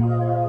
The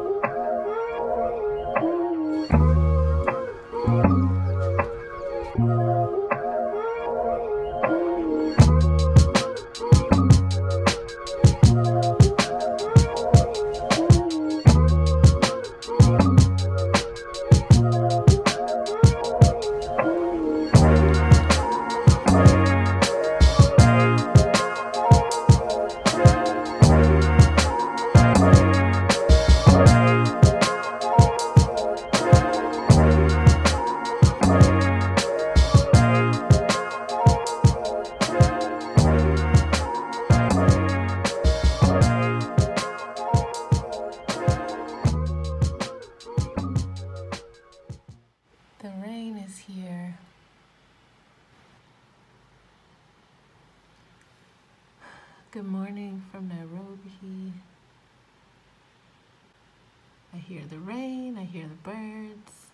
I hear the rain, I hear the birds.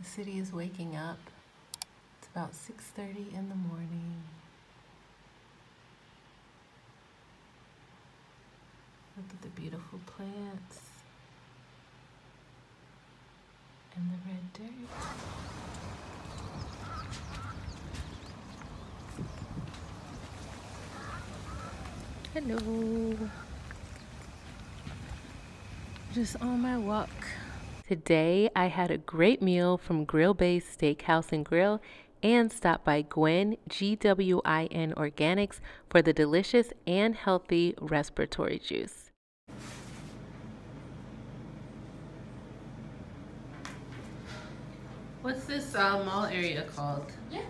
The city is waking up. It's about 6:30 in the morning. Look at the beautiful plants and the red dirt. Hello. Just on my walk. Today I had a great meal from Grillbeys Steakhouse and Grill and stopped by Gwen GWIN Organics for the delicious and healthy respiratory juice. What's this uh, mall area called? Yeah.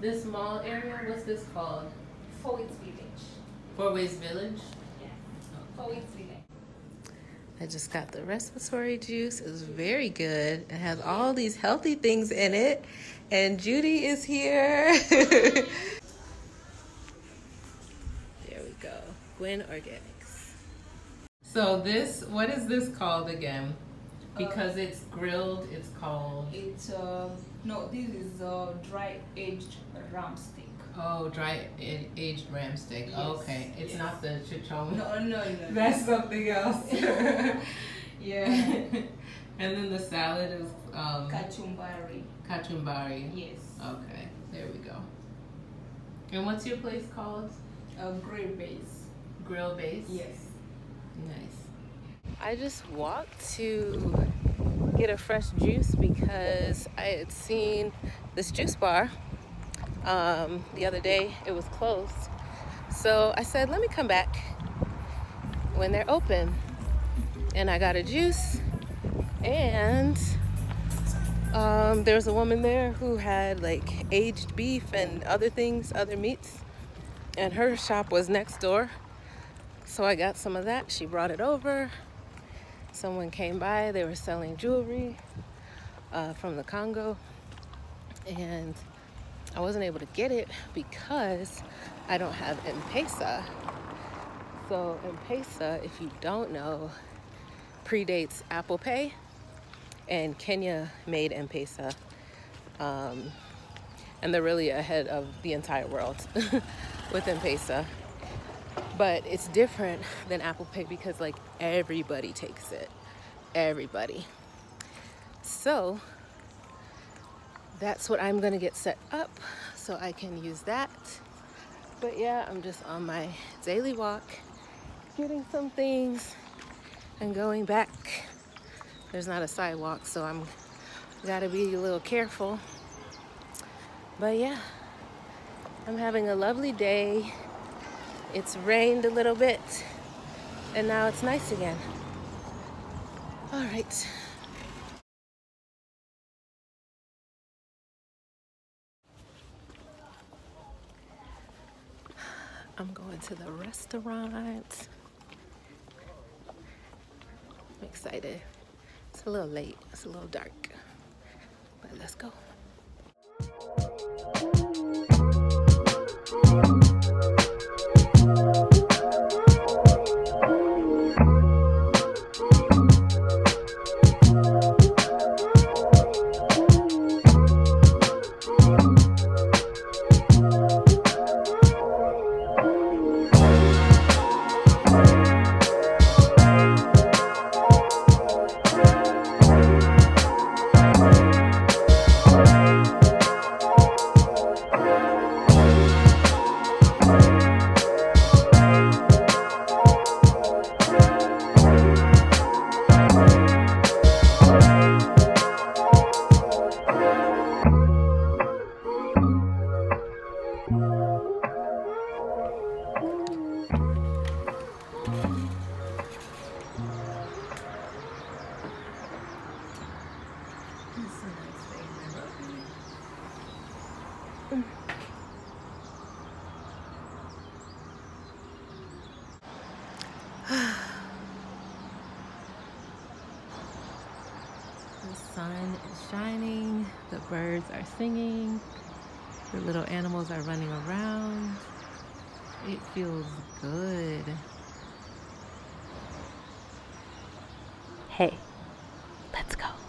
This mall area, what's this called? Forwards Village. Four Ways Village? Yeah. Forwards Village. I just got the respiratory juice. It's very good. It has all these healthy things in it. And Judy is here. there we go. GWIN Organics. So this, what is this called again? Because it's grilled, it's called It's um no, this is uh, dry aged ram steak. Oh dry aged ram steak. Yes, okay, it's yes. not the chichon. No, no, no. That's something else. yeah. and then the salad is um, Kachumbari. kachumbari. Yes. Okay, there we go. And what's your place called? A Grillbeys. Grill Base? Yes. Nice. I just walked to get a fresh juice because I had seen this juice bar um, the other day. It was closed. So I said, let me come back when they're open. And I got a juice and um, there was a woman there who had like aged beef and other things, other meats. And her shop was next door. So I got some of that. She brought it over. Someone came by. They were selling jewelry uh, from the Congo. And I wasn't able to get it because I don't have M-Pesa. So M-Pesa, if you don't know, predates Apple Pay. And Kenya made M-Pesa. Um, and they're really ahead of the entire world with M-Pesa but it's different than Apple Pay because like everybody takes it. Everybody. So that's what I'm gonna get set up so I can use that. But yeah, I'm just on my daily walk, getting some things and going back. There's not a sidewalk, so I'm gotta be a little careful. But yeah, I'm having a lovely day. It's rained a little bit and now it's nice again. All right. I'm going to the restaurant. I'm excited. It's a little late, it's a little dark, but let's go. Sun is shining, the birds are singing, the little animals are running around. It feels good. Hey, let's go.